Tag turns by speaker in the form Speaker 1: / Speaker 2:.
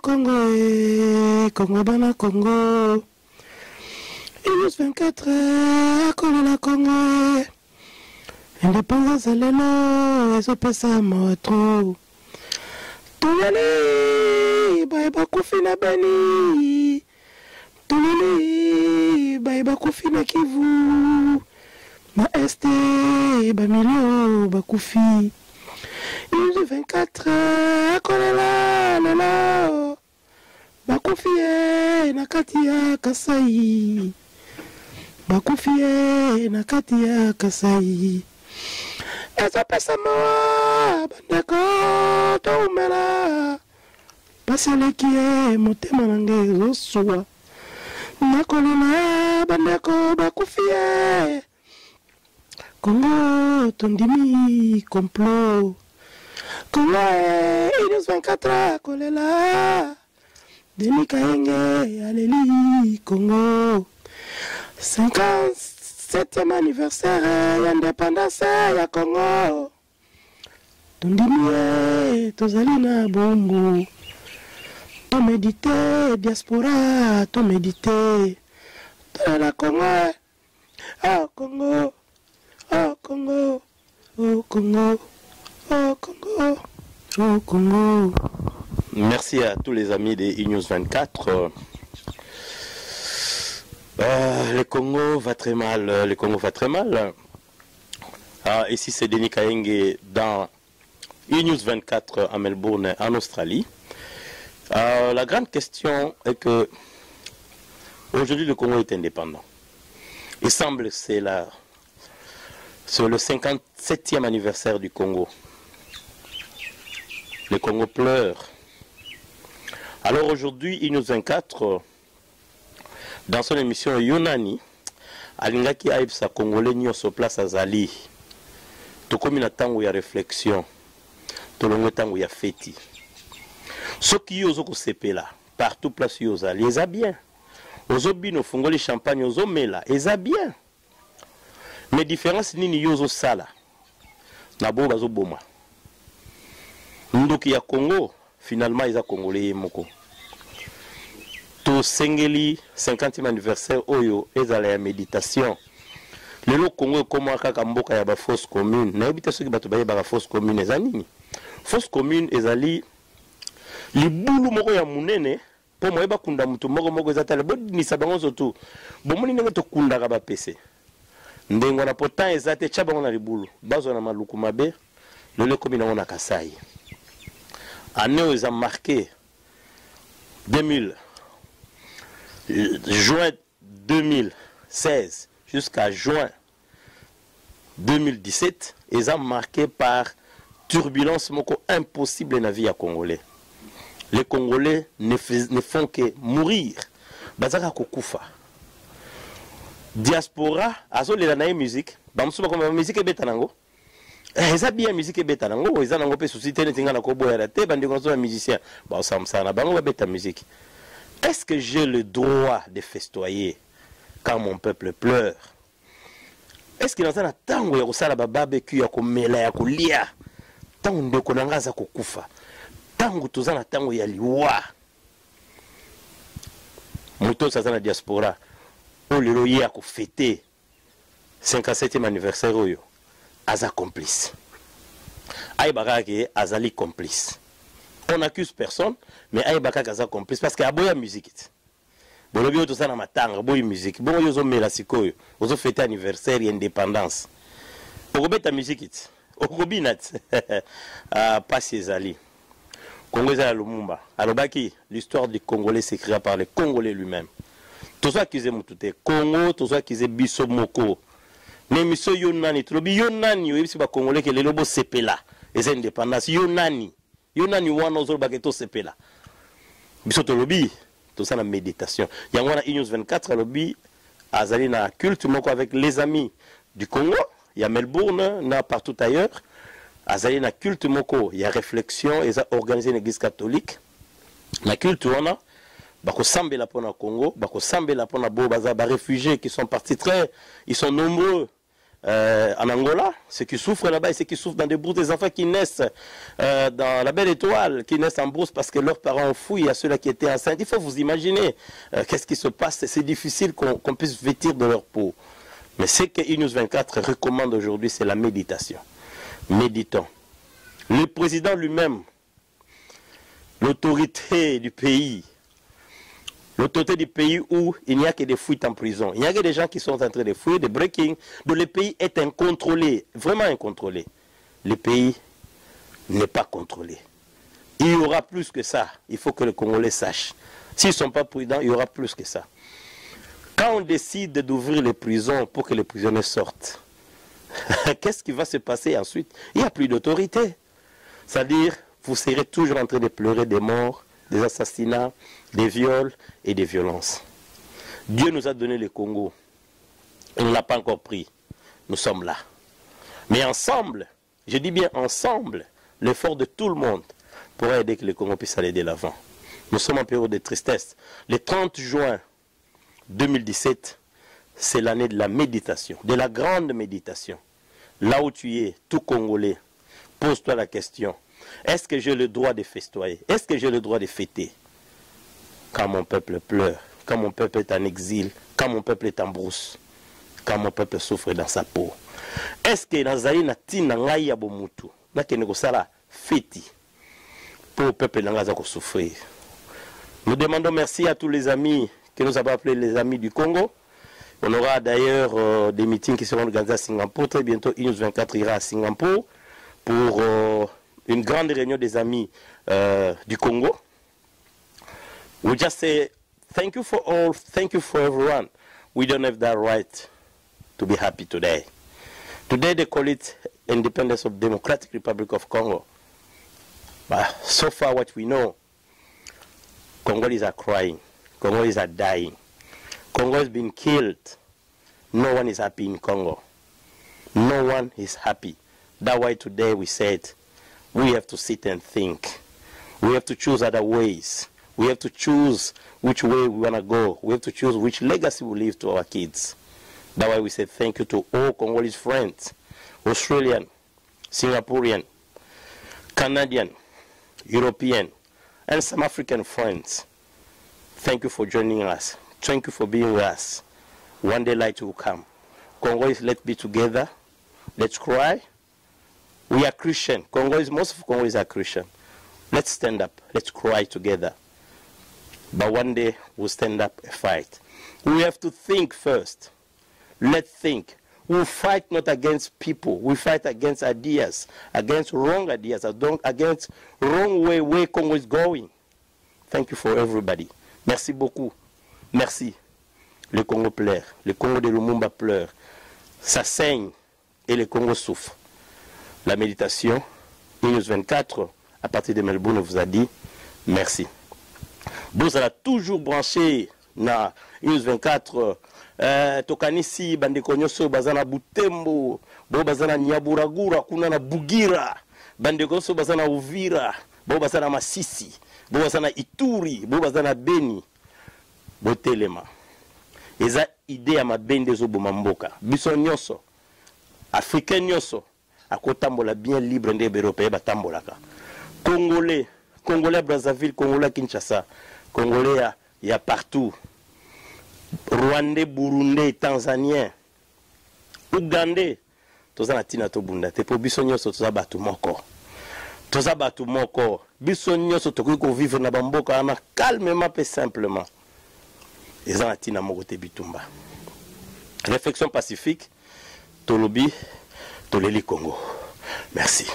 Speaker 1: kongo e kongo bana kongo inus 24 akolela kongo e indépendance lelo ezopesa moto. Toleli baye bakufi na beni. Toleli baye bakufi na kivu. Na este bamilio bakufi inus 24 akolela lelo bakufi ye na kati ya kasai. Bakufi ye na kati ya kasai. Ezopesa mawa bandeko toumela. Pasi eleki ye motema na ngai ezosuwa. Nakolela bandeko bakufi ye. Kongo tondimi complot kongo e inus 24 kolela deni kayenge aleli kongo 57e anniversaire ya indépendance ya congo. Tondimi ye tozali na bombu tomedite diaspora tomedite. Tolela congo. O congo. O congo. O congo. O congo. O congo
Speaker 2: Merci à tous les amis de E-News 24. Euh, le Congo va très mal. euh, Le Congo va très mal. Ah, ici, c'est Denis Kaenge dans E-News 24 à Melbourne, en Australie. Euh, la grande question est que aujourd'hui, le Congo est indépendant. Il semble que c'est la c'est le 57e anniversaire du Congo. Le Congo pleure. Alors aujourd'hui, il nous 24 dans son émission Yonani, alingaki aibisa congolais nyonso place azali. Tokomi na ntango ya réflexion tolongo ntango ya feti. Soki yo oza kosepela partout place yo ozali eza bien. Ozobina ofungoli champagne ozomela eza bien. Mais différence nini yo ozosala na boyo bazoboma. Ndoki ya congo finalement eza congolais ye moko. Tosengeli 50e anniversaire oyo ezala ya méditation. Lelo congo ekóma kaka mboka ya bafausse commune nayebi te soki bato bayebaka fausse commune eza nini? Fausse commune ezali libulu moko ya monene. Mpo moyeba kunda motu moko moko eza tala. Bodinisa bango zotu bomoni ndenge tokundaka bapese ndenge wana po temps eza te tya bango na libulu. Bazwa na maluku mabe. Lelo ekómi nango na kasai année oyo eza marqué 2000 euh, juin 2016 jusqu'à juin 2017 eza marqué par turbulence impossible na vie ya congolais. Les congolais ne, ne font que mourir. Bazaka kokufa. Diaspora na ye musique. Bakoma musique ebeta nango. Eh, eza bien musique ebeta nango eza nango mpe susi te neti nga na koboyana te bandeko nazo ya musicien. Baosala mosala na bango babeta musique. Est-ce que j'ai le droit de festoyer quand mon peuple pleure? Est-ce que naza na ntango ya kosala bababeku ya komela ya kolia? Ntango ndeko na nga aza kokufa. Ntango toza na ya liwa. Moto oyo aza na diaspora. Oyo lelo ye akofete 57e anniversaire aza complice. Ayeba kaka ke azali complice. On accuse personne mais ayeba kaka aza complice. Parce que aboya musique te bolobi oyo toza na matanga aboyi musique. Bongo oyo ozomela sikoyo ozofete anniversaire ya indépendance. Okobeta musique te okobina te Ah, pasi ezali. Congo eza ya lumumba. Alobaki l'histoire du congolais s'écrira par le congolais lui-même. Tozo akize motu te. Congo tozo akize biso moko na émission yo nani tolobi yo nani oyebisi bakongolais ke lelo bosepela. Eza indépendance yo nani yo nani wana ozolobaka tosepela biso tolobi toza na méditation. Yango wana inews 24 alobi azali na culte moko avec les amis du congo ya melbourne na partout ailleurs. Azali na culte moko ya réflexion eza organisé na église catholique. Na culte wana bakosambela mpona congo bakosambela mpona bo baza baréfugié qui sont partis très ils sont nombreux euh, en Angola, ceux qui souffrent là-bas et ceux qui souffrent dans des bourses, des enfants qui naissent euh, dans la belle étoile, qui naissent en bourse parce que leurs parents ont fouillé à ceux-là qui étaient enceintes. Il faut vous imaginer euh, qu'est-ce qui se passe. C'est difficile qu'on puisse vêtir de leur peau. Mais ce que INUS 24 recommande aujourd'hui, c'est la méditation. Méditons. Le président lui-même, l'autorité du pays, l'autorité du pays où il n'y a que des fuites en prison. Il n'y a que des gens qui sont en train de fuir, des breaking, dont le pays est incontrôlé, vraiment incontrôlé. Le pays n'est pas contrôlé. Il y aura plus que ça. Il faut que les Congolais sachent. S'ils ne sont pas prudents, il y aura plus que ça. Quand on décide d'ouvrir les prisons pour que les prisonniers sortent, qu'est-ce qui va se passer ensuite? Il n'y a plus d'autorité. C'est-à-dire, vous serez toujours en train de pleurer des morts, des assassinats, des viols et des violences. Dieu nous a donné le Congo. Il ne l'a pas encore pris. Nous sommes là. Mais ensemble, je dis bien ensemble, l'effort de tout le monde pourra aider que le Congo puisse aller de l'avant. Nous sommes en période de tristesse. Le 30 juin 2017, c'est l'année de la méditation, de la grande méditation. Là où tu es, tout Congolais, pose-toi la question. Est-ce que j'ai le droit de festoyer? Est-ce que j'ai le droit de fêter? Quand mon peuple pleure, quand mon peuple est en exil, quand mon peuple est en brousse, quand mon peuple souffre dans sa peau. Est-ce que nazali na tina ngai ya bomutu? Nakende kosala feti pour le peuple na ngai Nous demandons merci à tous les amis que nous avons appelés les amis du Congo. On aura d'ailleurs euh, des meetings qui seront organisés à Singapour. Très bientôt, INUS 24 ira à Singapour pour euh, une grande réunion des amis euh, du Congo. We just say thank you for all, thank you for everyone. We don't have that right to be happy today. Today they call it independence of Democratic Republic of Congo. But so far what we know, Congolese are crying. Congolese are dying. Congo has been killed. No one is happy in Congo. No one is happy. That's why today we said we have to sit and think. We have to choose other ways. We have to choose which way we want to go. We have to choose which legacy we leave to our kids. That's why we say thank you to all Congolese friends, Australian, Singaporean, Canadian, European, and some African friends. Thank you for joining us. Thank you for being with us. One day light will come. Congolese, let's be together. Let's cry. We are Christian. Congolese, most of Congolese are Christian. Let's stand up. Let's cry together. But one day we'll stand up and fight. We have to think first. Let's think. We fight not against people. We fight against ideas, against wrong ideas, against wrong way where Congo is going. Thank you for everybody. Merci beaucoup. Merci. Le Congo pleure. Le Congo de Lumumba pleure. Ça saigne et le Congo souffre. La méditation, News 24, à partir de Melbourne, vous a dit merci. Vous allez toujours branché na News 24 eh, tokanisi bandeko nyonso baza na butembo bo baza na nyaburagura kuna na bugira. Bandeko nyonso baza na uvira bo baza na masisi ituri bo baza na beni. Botelema eza ide ya mabe nde ezoboma mboka. Biso nyonso africain akotambola bien libre nde baeuropéen batambolaka congolais congolais ya brazzaville congolais ya kinshasa congolais ya, ya partout. Rwandais burundais tanzanien ugandais toza na ntina tobunda te mpo biso nyonso toza bato moko. Toza bato moko. Biso nyonso tokoki kovivre na bamboka wana calmement mpe simplement. Eza na ntina moko te bitumba. Réflexion pacifique tolobi toleli congo. Merci